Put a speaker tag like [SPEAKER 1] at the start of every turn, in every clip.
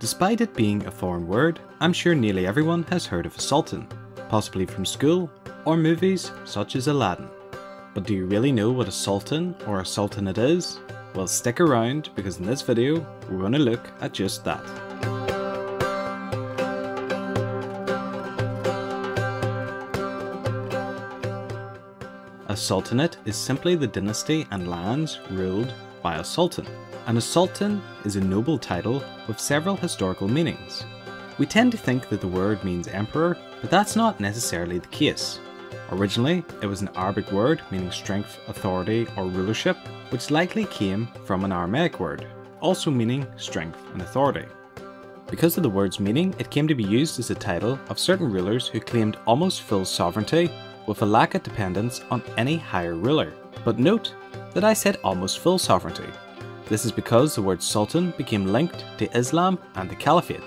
[SPEAKER 1] Despite it being a foreign word, I'm sure nearly everyone has heard of a sultan, possibly from school or movies such as Aladdin. But do you really know what a sultan or a sultanate is? Well stick around because in this video we're going to look at just that. A sultanate is simply the dynasty and lands ruled by a sultan and a sultan is a noble title with several historical meanings. We tend to think that the word means emperor, but that's not necessarily the case. Originally, it was an Arabic word meaning strength, authority, or rulership, which likely came from an Aramaic word, also meaning strength and authority. Because of the word's meaning, it came to be used as a title of certain rulers who claimed almost full sovereignty with a lack of dependence on any higher ruler. But note that I said almost full sovereignty, this is because the word sultan became linked to Islam and the Caliphate.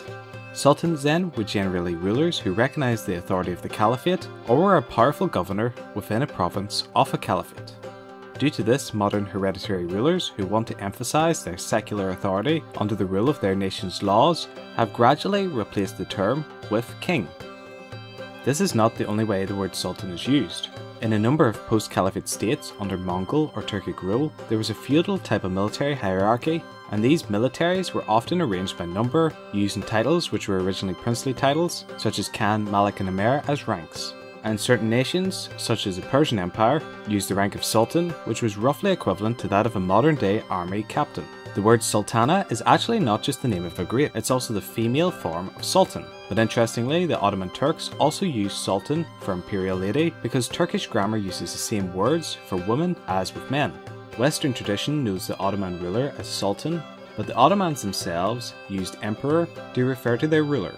[SPEAKER 1] Sultans then were generally rulers who recognised the authority of the Caliphate or were a powerful governor within a province of a Caliphate. Due to this, modern hereditary rulers who want to emphasise their secular authority under the rule of their nation's laws have gradually replaced the term with king. This is not the only way the word sultan is used. In a number of post-Caliphate states under Mongol or Turkic rule, there was a feudal type of military hierarchy, and these militaries were often arranged by number, using titles which were originally princely titles, such as Khan, Malik and Emir as ranks. And certain nations, such as the Persian Empire, used the rank of Sultan, which was roughly equivalent to that of a modern day army captain. The word sultana is actually not just the name of a grape, it's also the female form of sultan. But interestingly, the Ottoman Turks also used sultan for imperial lady because Turkish grammar uses the same words for women as with men. Western tradition knows the Ottoman ruler as sultan, but the Ottomans themselves used emperor to refer to their ruler.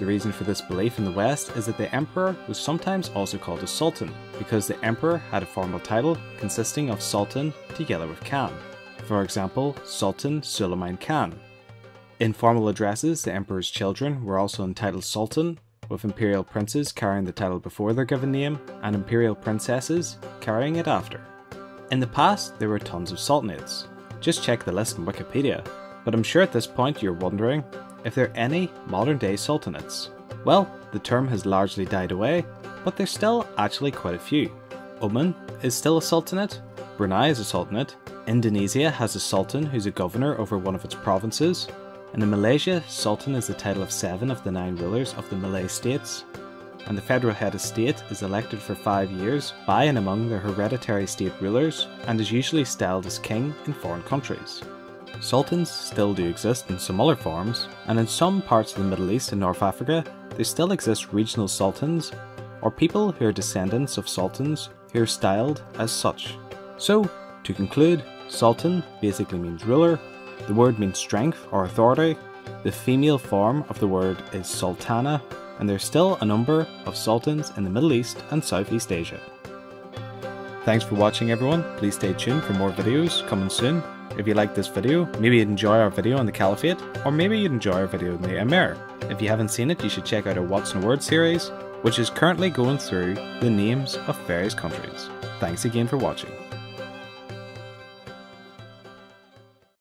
[SPEAKER 1] The reason for this belief in the West is that the emperor was sometimes also called a sultan, because the emperor had a formal title consisting of sultan together with khan for example, Sultan Suleiman Khan. In formal addresses, the emperor's children were also entitled Sultan, with imperial princes carrying the title before their given name, and imperial princesses carrying it after. In the past, there were tons of sultanates. Just check the list on Wikipedia. But I'm sure at this point you're wondering if there are any modern day sultanates. Well, the term has largely died away, but there's still actually quite a few. Oman is still a sultanate, Brunei is a sultanate, Indonesia has a sultan who's a governor over one of its provinces, in Malaysia, sultan is the title of seven of the nine rulers of the Malay states, and the federal head of state is elected for five years by and among the hereditary state rulers and is usually styled as king in foreign countries. Sultans still do exist in some other forms, and in some parts of the Middle East and North Africa, there still exist regional sultans, or people who are descendants of sultans who are styled as such. So, to conclude, Sultan basically means ruler, the word means strength or authority, the female form of the word is sultana, and there's still a number of sultans in the Middle East and Southeast Asia. Thanks for watching everyone, please stay tuned for more videos coming soon. If you like this video, maybe you'd enjoy our video on the Caliphate, or maybe you'd enjoy our video on the Emir. If you haven't seen it, you should check out our What's in a Word series, which is currently going through the names of various countries. Thanks again for watching.